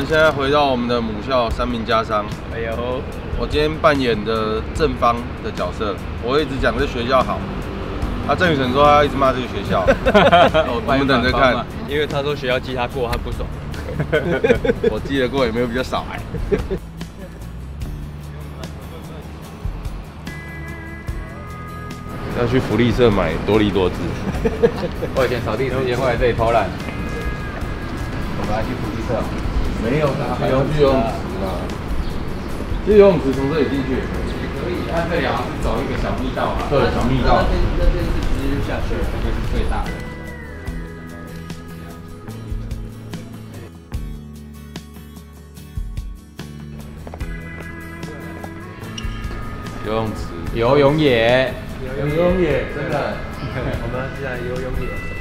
们现在回到我们的母校三明家商。哎呦，我今天扮演的正方的角色，我一直讲这学校好。啊，郑宇成说他一直骂这个学校，我们等着看，因为他说学校记他过，他不爽。我记得过有没有比较少哎。要去福利社买多利多汁。我以前扫地时间会来这里偷懒。我们要去福利社。没有，还要去游泳池啊？去游泳池从这里进去。也可以，按这里好像是走一个小密道嘛。对，小密道。那边是直接就下去了，这边是最大的。游泳池，游泳野。游泳野，真的。我们现在游泳野。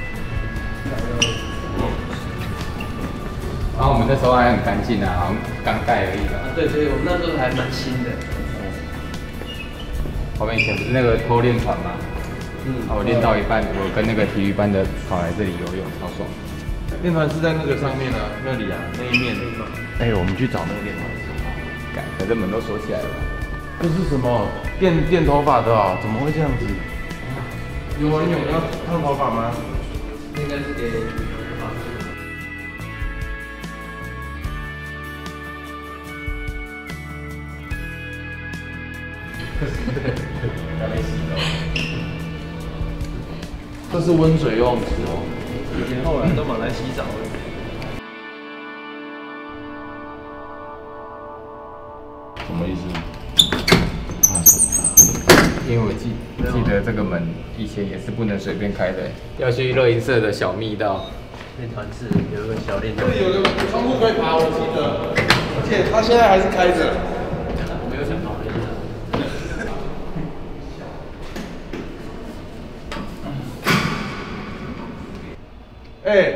那时候还很干净啊，好像刚盖而已吧。对，对我们那时候还蛮新的。我们以前不是那个偷练团吗？嗯。我练到一半，我跟那个体育班的跑来这里游泳，超爽。练团是在那个上面啊，那里啊，那一面。哎，我们去找那个练团。改，反正门都锁起来了。这是什么？电电头发的啊？怎么会这样子？有人有要烫头发吗？应该是给。这是温水游泳池哦，以前后来都蛮来洗澡的。什么意思？因为我记记得这个门以前也是不能随便开的，要去乐音社的小密道。练团室有一个小练。这里有个窗户可以爬，我记得，而且它现在还是开着。哎，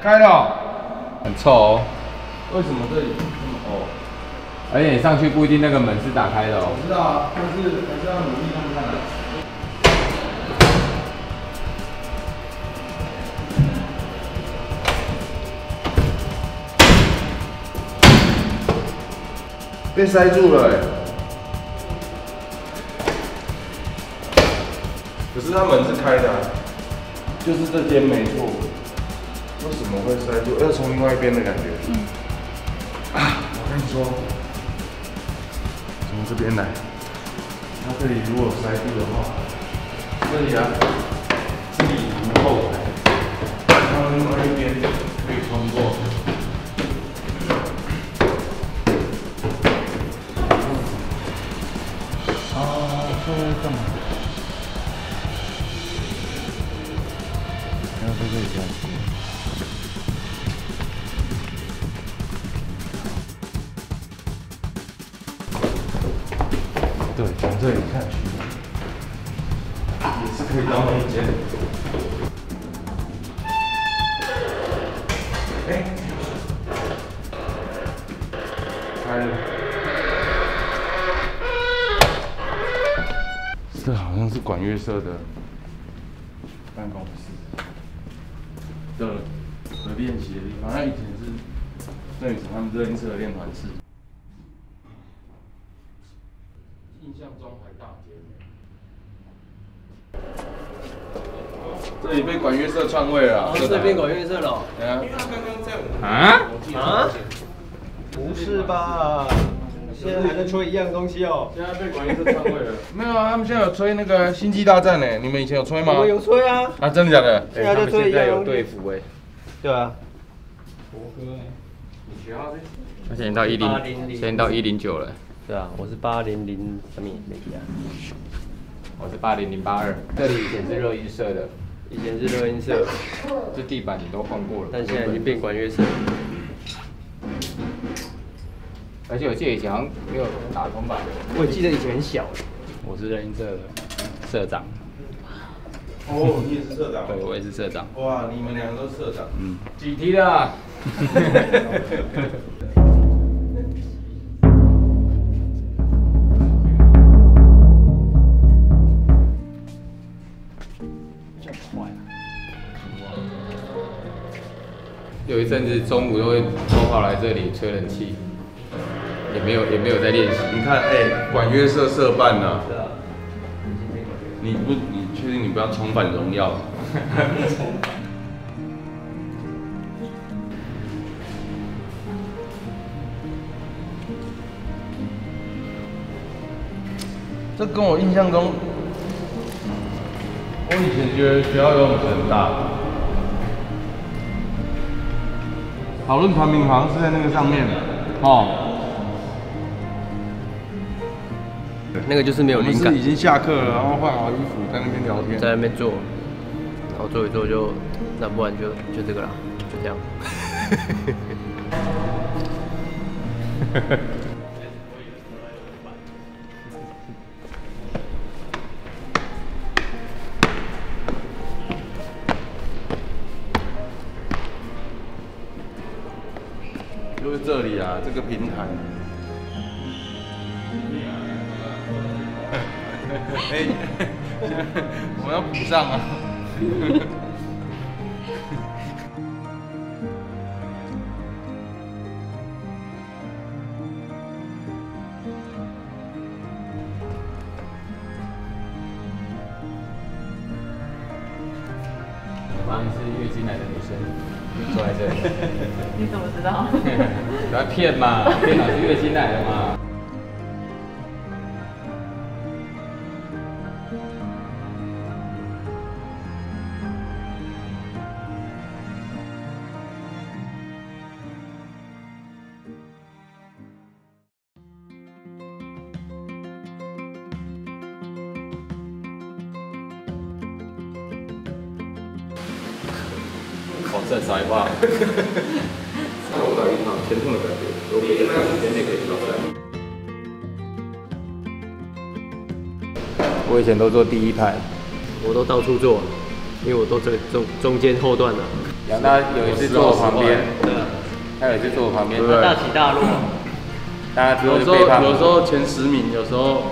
开了，很臭哦。为什么这里这么臭？而且你上去不一定那个门是打开的哦。我知道啊，但是还是要努力看看的。被塞住了哎。可是它门是开的。就是这间没错，为什么会塞住？要从另外一边的感觉。嗯。啊，我跟你说，从这边来。它这里如果塞住的话，这里啊，这里无后台，然后另外一边可以通过。啊，这在干嘛？对，从这里看去，也是可以当一间。哎，开了。这好像是管乐社的办公室。练习的地方，那以前是郑宇成他们热音社的练团室。印象中还大街。这里被管乐社篡位了。这边管乐社了。对啊。啊？啊？不是吧？现在还在吹一样东西哦。现在被管乐社篡位了。没有啊，他们现在有吹那个《星际大战》呢。你们以前有吹吗？我有吹啊。啊，真的假的？对啊，现在有队服哎。对啊。学校那现在到一零，现在到一零九了。对啊，我是八零零什么哪一啊？我是八零零八二。这里以前是热音社的，以前是热音社。这地板你都换过了，但现在已经变管乐社。而且我记得以前好像没有打工吧？我记得以前很小。我是热音社的社长。哦，你也是社长。对，我也是社长。哇，你们两个都是社长。嗯。几梯的？有一一阵子中午都会偷跑来这里吹冷气，也没有也没有在练习。你看，哎，管乐社社办呢？你不，你确定你不要重返荣耀？这跟我印象中，我以前觉得学校游泳池很大。讨论团名好像是在那个上面，哦。那个就是没有灵感。已经下课了，然后换好衣服在那边聊天，在那边坐，然后坐一坐就，那不然就就这个了，就这样。就是这里啊，这个平台。哎，我们要补上啊！欢迎是月经来的女生，坐在这里。你怎么知道？来骗嘛，电脑是月经来的嘛。考证少一半。那我打一场前痛的感觉，如果在短时间内可以挑战。我以前都坐第一排，我都到处坐，因为我都在中中间后段的。杨大有一次坐我旁边，对，他有一次坐我旁边，大起大落。大家有时候有时候前十名，有时候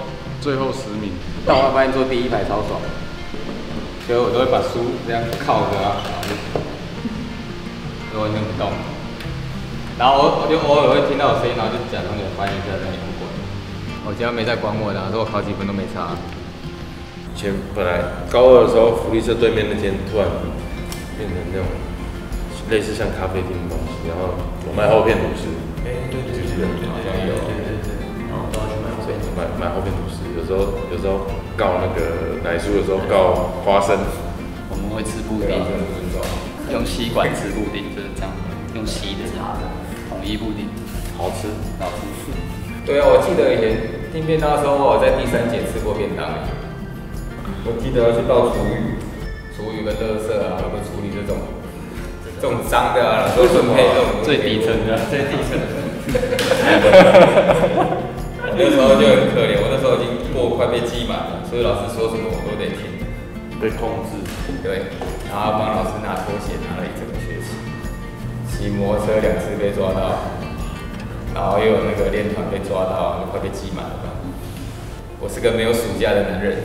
最后十名。但我发现坐第一排超爽，所以我都会把书这样靠着啊。完全不动，然后我我就偶尔会听到有声音，然后就假装有翻译一下，但也不管。我今天没在管我的，说我考几分都没差。以前本来高二的时候，福利社对面那间突然变成那种类似像咖啡厅的东西，然后我卖厚片吐司，哎，对对对，好像有，对对对，然后都要去买厚片，买买厚片吐司，有时候有时候告那个奶酥，有时候告花生，我们会吃布丁，用吸管吃布丁。用吸的，统一布丁，好吃，好吃。对啊，我记得以前订便当的时候，我在第三节吃过便当。我记得要去倒厨余，厨余跟垃圾啊，要不处理这种这种脏的啊，都准备这种最底层的，最底层的。那时候就很可怜，我那时候已经货快被积满了，所以老师说什么我都得听，被控制。对，然后帮老师拿拖鞋拿了一整个学期。骑摩托车两次被抓到，然后又有那个练团被抓到，快被挤满了。我是个没有暑假的男人。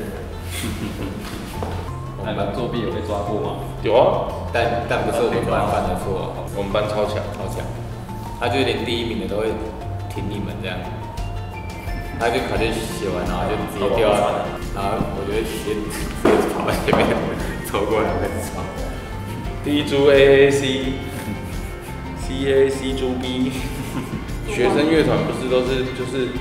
我们班作弊有被抓过吗？有啊，但但不是我们班犯的错，我们班超强，超强。他就连第一名的都会挺你们这样。他就考卷写完，然后就直接掉了，然后我就直接直接跑到前面走过来开始抄。第一组 A A C。C A C 猪 B，学生乐团不是都是就是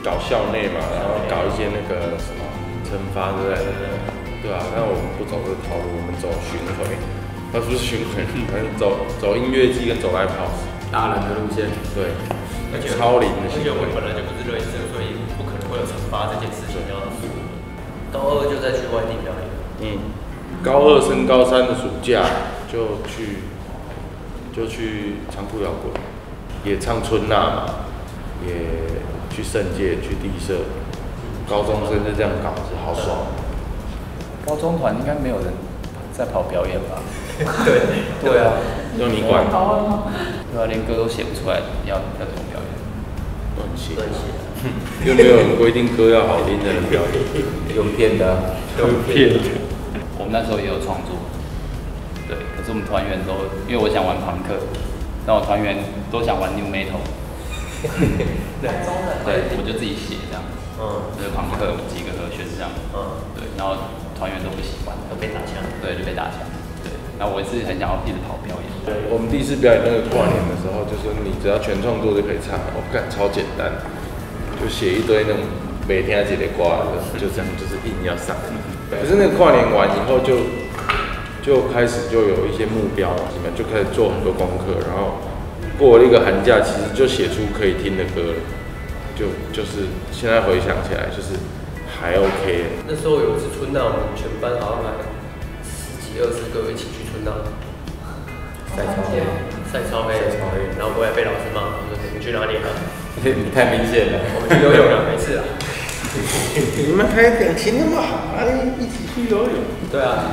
搞校内嘛，然后搞一些那个什么惩罚之类的，对啊？但我们不走这个套路，我们走巡回，他不是巡回，反正走走音乐季跟走 live house，大人的路线，对，而且超龄的，而且我们本来就不是热音社，所以不可能会有惩罚这件事情要。高二就在去外地表演，嗯，高二升高三的暑假就去。就去仓库摇滚，也唱春娜嘛，也去圣界、去地社，高中生就这样搞，是好爽。高中团应该没有人在跑表演吧？对，对啊，用你管。对啊，连歌都写不出来，要要怎么表演？乱写。乱写。又没有人规定歌要好听的人表演，用骗的，用骗的。那时候也有创作，对。可是我们团员都，因为我想玩朋克，那我团员都想玩 new metal。对，对，我就自己写这样。嗯，就是朋克几个和弦这样。嗯，对，然后团员都不喜欢，都被打枪。对，就被打枪。对，然后我是很想要一直跑表演。对，我们第一次表演那个跨年的时候，就是你只要全创作就可以唱，我感超简单，就写一堆那种每天要写的歌的，就这样，就是硬要上。可是那个跨年完以后，就就开始就有一些目标，什么就开始做很多功课，然后。过了一个寒假，其实就写出可以听的歌了，就就是现在回想起来，就是还 OK。那时候有一次春闹，我们全班好像来十几二十个一起去春闹，晒超黑，晒超黑，晒超黑，然后回来被老师骂，我说你们去哪里了？你 太明显了，我们去游泳了，没事啊。你们还感情那么好，一起去游泳？对啊。